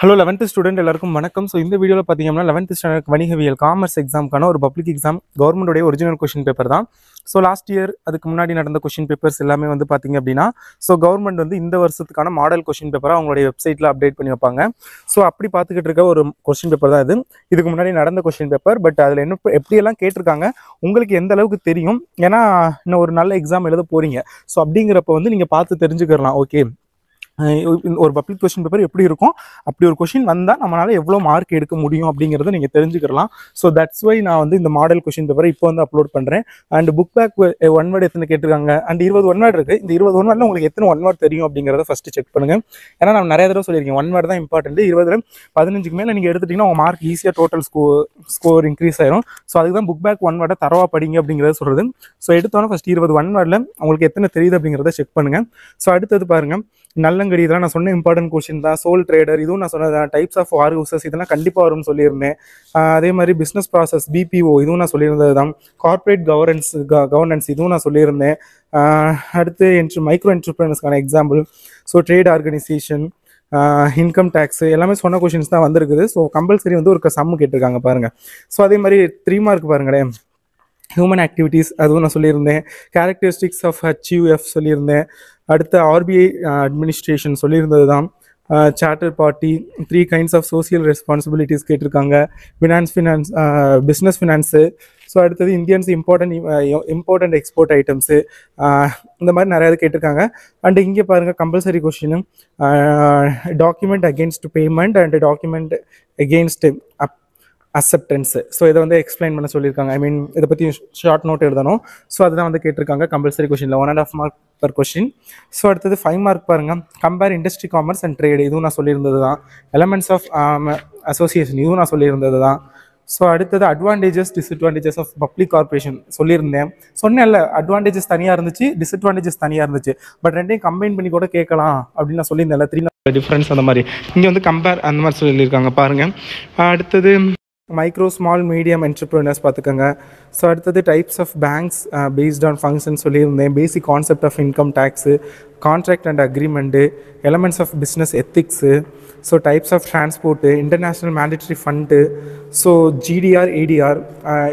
Hello eleventh student எல்லாருக்கும் வணக்கம். So இந்த வீடியோவில் பார்த்தீங்கன்னா லெவன்த் ஸ்டாண்டர்ட் வணிகவியல் காமர்ஸ் எக்ஸாம்க்கான ஒரு பப்ளிக் எக்ஸாம் கவர்மெண்டோடைய ஒரிஜினல் கொஷின் பேப்பர் தான். ஸோ லாஸ்ட் இயர் அதுக்கு முன்னாடி நடந்த கொஷின் பேப்பர்ஸ் எல்லாமே வந்து பார்த்தீங்க அப்படின்னா ஸோ கவர்மெண்ட் வந்து இந்த வருஷத்துக்கான மாடல் கொஷின் பேப்பராக அவங்களுடைய வெப்சைட்டில் அப்டேட் பண்ணி வைப்பாங்க. ஸோ அப்படி பார்த்துக்கிட்டு இருக்க ஒரு கொஷின் பேப்பர் தான் இது. இதுக்கு முன்னாடி நடந்த கொஷின் பேப்பர் பட் அதில் என்ன எப்படியெல்லாம் கேட்டிருக்காங்க உங்களுக்கு எந்த அளவுக்கு தெரியும்? ஏன்னா இன்னும் ஒரு நல்ல எக்ஸாம் எழுத போகிறீங்க ஸோ அப்படிங்கிறப்ப வந்து நீங்கள் பார்த்து தெரிஞ்சுக்கிறலாம். ஓகே ஒரு பப்ளிக் கொஷின் பேப்பர் எப்படி இருக்கும்? அப்படி ஒரு கொஷின் வந்தால் நம்மளால எவ்வளோ மார்க் எடுக்க முடியும் அப்படிங்கிறத நீங்கள் தெரிஞ்சுக்கலாம். ஸோ தட்ஸ் வை நான் வந்து இந்த மாடல் கொஷின் பேப்பரை இப்போ வந்து அப்லோட் பண்ணுறேன் and book back one word எத்தனை கேட்டிருக்காங்க? அண்ட் இருபது ஒன் வேர்டு இருக்குது இந்த இருபது ஒன் வேர்டில் உங்களுக்கு எத்தனை ஒன் வேர்டு தெரியும் அப்படிங்கிறத ஃபஸ்ட்டு செக் பண்ணுங்கள் ஏன்னா நான் நிறைய தடவை சொல்லியிருக்கேன். ஒன் வேர்டு தான் இம்பார்ட்டன்ட் இருபதுல பதினஞ்சுக்கு மேலே நீங்கள் எடுத்துட்டிங்கன்னா உங்கள் மார்க் ஈஸியாக டோட்டல் ஸ்கோ ஸ்கோர் இன்க்ரீஸ் ஆயிரும். ஸோ அதுக்கு தான் புக் பேக் ஒன் வேர்டை தரவா படிங்க அப்படிங்கிறத சொல்கிறது ஸோ எடுத்தோன்னே ஃபஸ்ட் இருபது ஒன் வேர்டில் உங்களுக்கு எத்தனை தெரியுது அப்படிங்கிறத செக் பண்ணுங்கள் ஸோ அடுத்தது பாருங்கள் நல்லங்கடி இதெல்லாம் நான் சொன்ன இம்பார்ட்டன்ட் கொஷின் தான். சோல் ட்ரேடர் இதுவும் நான் சொன்னது டைப்ஸ் ஆஃப் ஆர் ஹவுசஸ் இதெல்லாம் கண்டிப்பாக வரும்னு சொல்லியிருந்தேன். அதே மாதிரி பிஸ்னஸ் ப்ராசஸ் பிபிஓ இதுவும் நான் சொல்லியிருந்தது தான். கார்ப்பரேட் கவர்னன்ஸ் கவர்னன்ஸ் இதுவும் நான் சொல்லியிருந்தேன். அடுத்து என்ட்ரு micro என்டர்பிரினர்ஸ்க்கான example so trade organisation income tax எல்லாமே சொன்ன கொஷின்ஸ் தான் வந்திருக்குது. ஸோ கம்பல்சரி வந்து ஒரு சம்மு கேட்டிருக்காங்க பாருங்கள் ஸோ அதே மாதிரி த்ரீ மார்க் பாருங்களேன். ஹியூமன் ஆக்டிவிட்டீஸ் அதுவும் நான் சொல்லியிருந்தேன். கேரக்டரிஸ்டிக்ஸ் ஆஃப் ஹச்யூஎஃப் சொல்லியிருந்தேன். அடுத்த ஆர்பிஐ அட்மினிஸ்ட்ரேஷன் சொல்லியிருந்தது தான் charter party three kinds of social responsibilities கேட்டிருக்காங்க. Finance finance business finance so அடுத்தது Indians important important export items இந்த மாதிரி நிறையா இது கேட்டிருக்காங்க. அண்ட் இங்கே பாருங்கள் compulsory question document against payment and document against up acceptance so இதை வந்து எக்ஸ்பிளைன் பண்ண சொல்லியிருக்காங்க. ஐ மீன் இதை பற்றி ஷார்ட் நோட் எழுதணும். ஸோ அதுதான் வந்து கேட்டிருக்காங்க. கம்பல்சரி கொஷினில் one and half mark per question so அடுத்தது ஃபைவ் மார்க் பாருங்கள் compare industry commerce and trade இதுவும் நான் சொல்லியிருந்தது தான். எலமெண்ட்ஸ் ஆஃப் அசோசியேஷன் இதுவும் நான் சொல்லியிருந்தது தான். ஸோ அடுத்தது advantages disadvantages of public corporation சொல்லியிருந்தேன். சொன்னேன்ல அட்வான்டேஜஸ் தனியாக இருந்துச்சு டிஸ்அட்வான்டேஜஸ் தனியாக இருந்துச்சு. பட் ரெண்டையும் கம்பைன் பண்ணி கூட கேட்கலாம் அப்படின்னு நான் இல்லை த்ரீ டிஃப்ரென்ஸ் அந்த மாதிரி. இங்கே வந்து கம்பேர் அந்த மாதிரி சொல்லியிருக்காங்க. பாருங்கள் அடுத்தது மைக்ரோ ஸ்மால் மீடியம் என்டர்பிரினர்ஸ் பார்த்துக்கோங்க. ஸோ அடுத்தது types of banks based on function சொல்லியிருந்தேன். Basic concept of income tax contract and agreement elements of business ethics so types of transport international mandatory fund so GDR ADR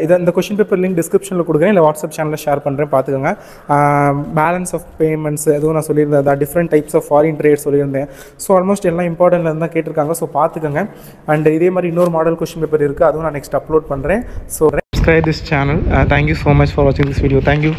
இதை இந்த question paper link டிஸ்கிரிப்ஷனில் கொடுக்குறேன். இல்லை WhatsApp சேனலில் share பண்ணுறேன் பார்த்துக்கோங்க balance of payments எதுவும் நான் சொல்லியிருந்தேன். Different types of foreign trade சொல்லியிருந்தேன். ஸோ ஆல்மோஸ்ட் எல்லாம் இம்பார்ட்டன்ட்ல தான் கேட்டிருக்காங்க. ஸோ பார்த்துக்கோங்க அண்ட் இதே மாதிரி இன்னொரு மாடல் கொஷின் பேப்பர் இருக்குது அதுவும் நான் நெக்ஸ்ட் அப்லோட் பண்ணுறேன் so subscribe this channel thank you so much for வாட்சிங் திஸ் வீடியோ தேங்க்யூ